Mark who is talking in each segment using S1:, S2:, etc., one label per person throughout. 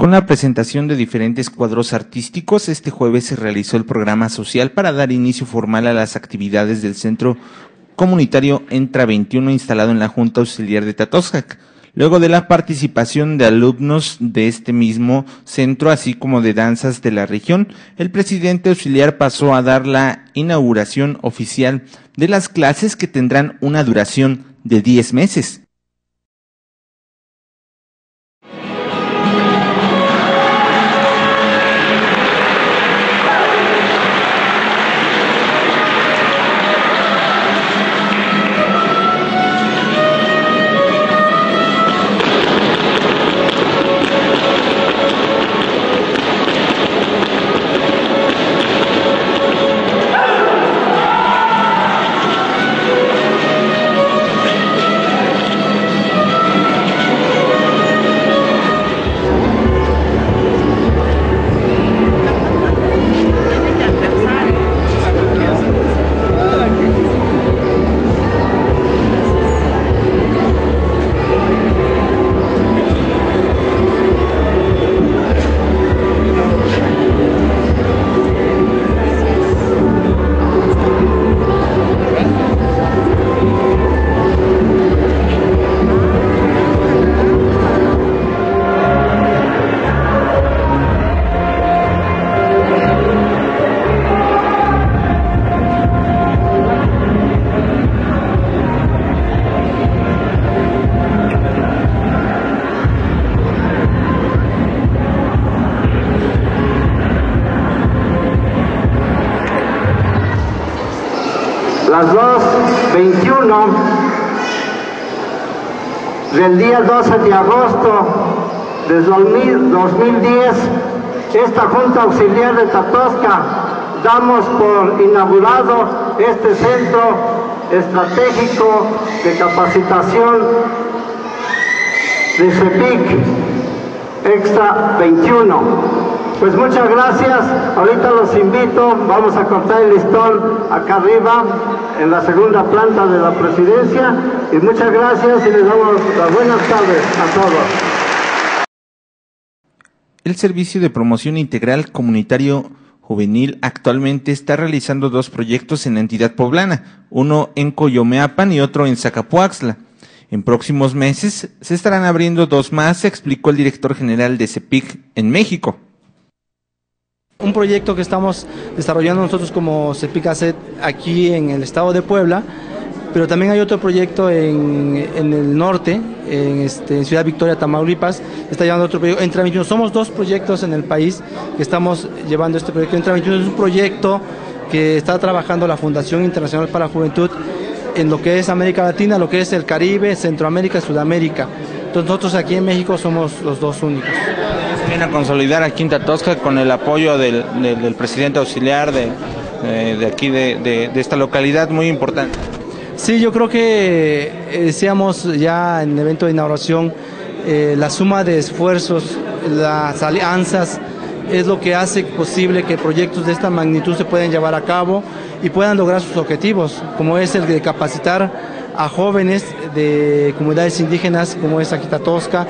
S1: Con la presentación de diferentes cuadros artísticos, este jueves se realizó el programa social para dar inicio formal a las actividades del Centro Comunitario Entra 21 instalado en la Junta Auxiliar de Tatoscac. Luego de la participación de alumnos de este mismo centro, así como de danzas de la región, el presidente auxiliar pasó a dar la inauguración oficial de las clases que tendrán una duración de 10 meses.
S2: 2.21 del día 12 de agosto de 2010, esta Junta Auxiliar de Tatosca damos por inaugurado este centro estratégico de capacitación de CEPIC Extra 21 pues muchas gracias. Ahorita los invito, vamos a cortar el listón acá arriba, en la segunda planta de la presidencia. Y muchas gracias y les damos las buenas tardes a todos.
S1: El Servicio de Promoción Integral Comunitario Juvenil actualmente está realizando dos proyectos en la entidad poblana, uno en Coyomeapan y otro en Zacapuaxla. En próximos meses se estarán abriendo dos más, explicó el director general de CEPIC en México.
S3: Un proyecto que estamos desarrollando nosotros como CEPICACET aquí en el estado de Puebla, pero también hay otro proyecto en, el norte, en, este, Ciudad Victoria, Tamaulipas, está llevando otro proyecto, Entra 21. Somos dos proyectos en el país que estamos llevando este proyecto. Entra 21 es un proyecto que está trabajando la Fundación Internacional para la Juventud en lo que es América Latina, lo que es el Caribe, Centroamérica, Sudamérica. Entonces nosotros aquí en México somos los dos únicos
S1: viene a consolidar a Quinta Tosca con el apoyo del, presidente auxiliar de, de aquí, de, esta localidad muy importante.
S3: Sí, yo creo que eh, decíamos ya en el evento de inauguración, eh, la suma de esfuerzos, las alianzas, es lo que hace posible que proyectos de esta magnitud se puedan llevar a cabo y puedan lograr sus objetivos, como es el de capacitar a jóvenes de comunidades indígenas como es Aquita Tosca,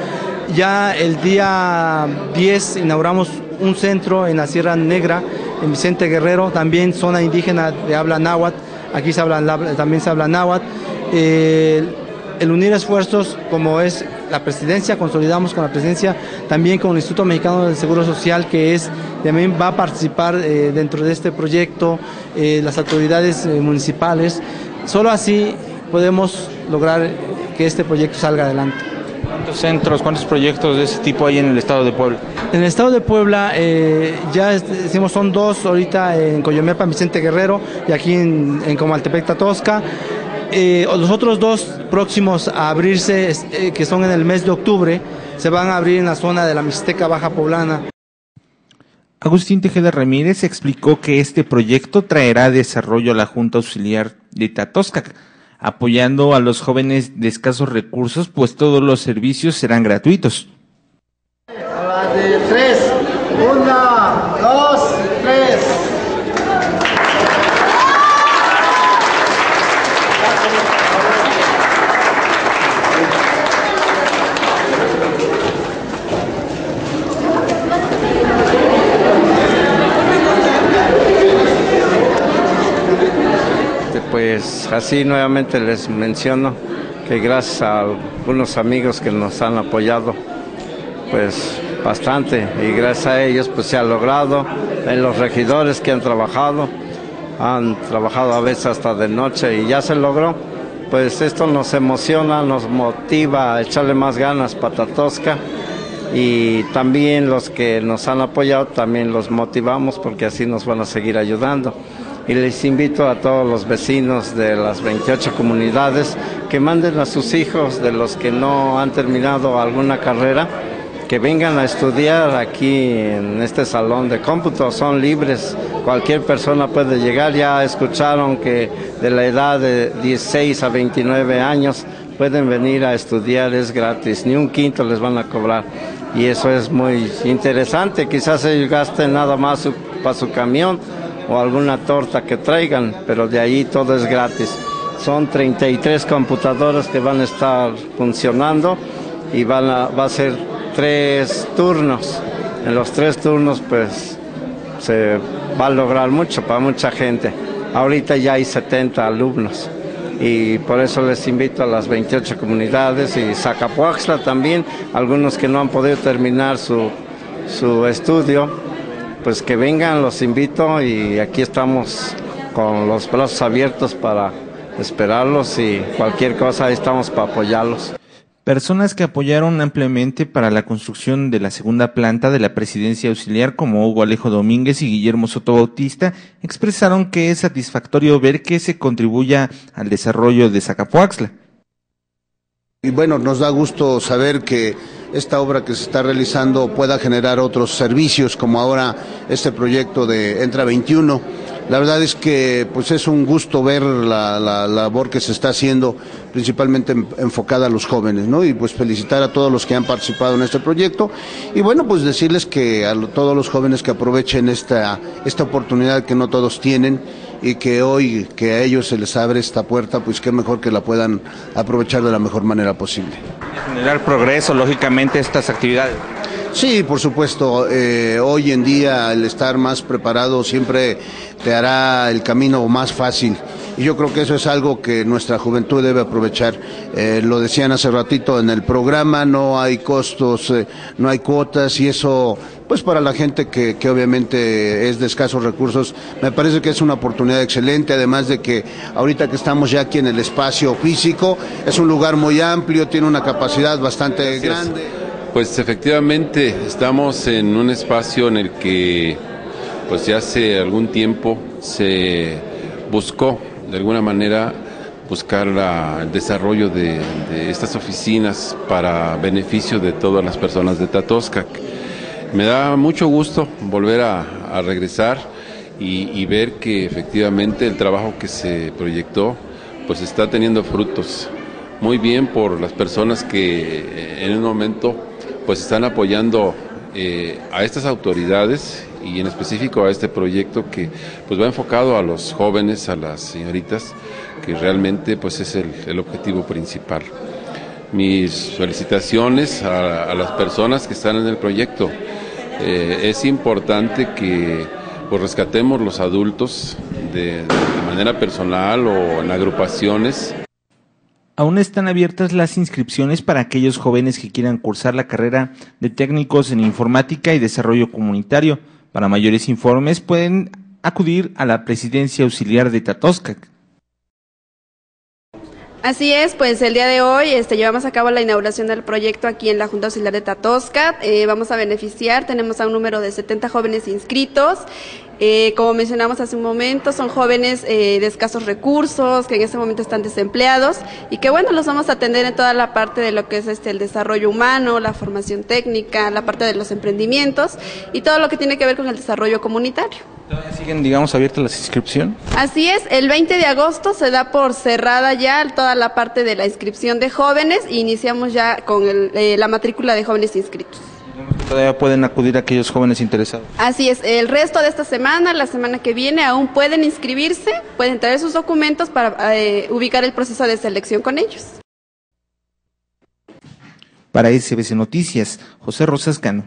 S3: ya el día 10 inauguramos un centro en la Sierra Negra, en Vicente Guerrero, también zona indígena de habla náhuatl, aquí se habla, también se habla náhuatl. el unir esfuerzos como es la presidencia, consolidamos con la presidencia, también con el Instituto Mexicano del Seguro Social, que es también va a participar eh, dentro de este proyecto, eh, las autoridades eh, municipales. Solo así podemos lograr que este proyecto salga adelante.
S1: ¿Cuántos centros, cuántos proyectos de ese tipo hay en el estado de Puebla?
S3: En el estado de Puebla eh, ya decimos son dos ahorita en Coyomepa, Vicente Guerrero y aquí en, en Comaltepec, Tatosca. Eh, los otros dos próximos a abrirse, eh, que son en el mes de octubre, se van a abrir en la zona de la Mixteca Baja Poblana.
S1: Agustín Tejeda Ramírez explicó que este proyecto traerá desarrollo a la Junta Auxiliar de Tatosca apoyando a los jóvenes de escasos recursos, pues todos los servicios serán gratuitos.
S2: tres, una, pues así nuevamente les menciono que gracias a algunos amigos que nos han apoyado, pues bastante. Y gracias a ellos pues se ha logrado, en los regidores que han trabajado, han trabajado a veces hasta de noche y ya se logró, pues esto nos emociona, nos motiva a echarle más ganas para Tatosca y también los que nos han apoyado también los motivamos porque así nos van a seguir ayudando. Y les invito a todos los vecinos de las 28 comunidades que manden a sus hijos de los que no han terminado alguna carrera, que vengan a estudiar aquí en este salón de cómputo, son libres, cualquier persona puede llegar, ya escucharon que de la edad de 16 a 29 años pueden venir a estudiar, es gratis, ni un quinto les van a cobrar. Y eso es muy interesante. Quizás ellos gasten nada más para su camión o alguna torta que traigan, pero de ahí todo es gratis. Son 33 computadoras que van a estar funcionando y van a, va a ser tres turnos. En los tres turnos pues se va a lograr mucho para mucha gente. Ahorita ya hay 70 alumnos y por eso les invito a las 28 comunidades y Zacapuaxla también, algunos que no han podido terminar su, su estudio, pues que vengan, los invito y aquí estamos con los brazos abiertos para esperarlos y cualquier cosa ahí estamos para apoyarlos.
S1: Personas que apoyaron ampliamente para la construcción de la segunda planta de la presidencia auxiliar, como Hugo Alejo Domínguez y Guillermo Soto Bautista, expresaron que es satisfactorio ver que se contribuya al desarrollo de Zacapuaxla.
S4: Y bueno, nos da gusto saber que esta obra que se está realizando pueda generar otros servicios, como ahora este proyecto de Entra 21 la verdad es que pues es un gusto ver la, labor que se está haciendo, principalmente enfocada a los jóvenes, ¿no? Y pues felicitar a todos los que han participado en este proyecto y bueno, pues decirles que a todos los jóvenes que aprovechen esta, esta oportunidad que no todos tienen y que hoy que a ellos se les abre esta puerta, pues qué mejor que la puedan aprovechar de la mejor manera posible.
S1: Generar progreso, lógicamente, estas actividades.
S4: Sí, por supuesto. Eh, hoy en día el estar más preparado siempre te hará el camino más fácil. Y yo creo que eso es algo que nuestra juventud debe aprovechar. Eh, lo decían hace ratito en el programa, no hay costos, eh, no hay cuotas y eso, pues para la gente que, que obviamente es de escasos recursos, me parece que es una oportunidad excelente, además de que ahorita que estamos ya aquí en el espacio físico, es un lugar muy amplio, tiene una capacidad bastante grande.
S5: Pues efectivamente estamos en un espacio en el que pues ya hace algún tiempo se buscó de alguna manera buscar el desarrollo de, estas oficinas para beneficio de todas las personas de Tatosca. Me da mucho gusto volver a, regresar y, ver que efectivamente el trabajo que se proyectó pues está teniendo frutos. Muy bien por las personas que en un momento pues están apoyando eh, a estas autoridades y en específico a este proyecto que pues va enfocado a los jóvenes, a las señoritas, que realmente pues es el, objetivo principal. Mis felicitaciones a, las personas que están en el proyecto. Eh, es importante que pues rescatemos los adultos de manera personal o en agrupaciones
S1: Aún están abiertas las inscripciones para aquellos jóvenes que quieran cursar la carrera de técnicos en informática y desarrollo comunitario. Para mayores informes pueden acudir a la presidencia auxiliar de Tatoscac.
S6: Así es, pues el día de hoy este, llevamos a cabo la inauguración del proyecto aquí en la Junta Auxiliar de Tatosca. Eh, vamos a beneficiar, tenemos a un número de 70 jóvenes inscritos. Eh, como mencionamos hace un momento, son jóvenes eh, de escasos recursos, que en este momento están desempleados y que bueno, los vamos a atender en toda la parte de lo que es este el desarrollo humano, la formación técnica, la parte de los emprendimientos y todo lo que tiene que ver con el desarrollo comunitario.
S1: ¿Todavía siguen, digamos, abiertas las inscripciones?
S6: Así es, el 20 de agosto se da por cerrada ya toda la parte de la inscripción de jóvenes e iniciamos ya con eh, la matrícula de jóvenes inscritos.
S1: Todavía pueden acudir aquellos jóvenes interesados.
S6: Así es, el resto de esta semana, la semana que viene, aún pueden inscribirse, pueden traer sus documentos para eh, ubicar el proceso de selección con ellos.
S1: Para SBC Noticias, José Rosascano.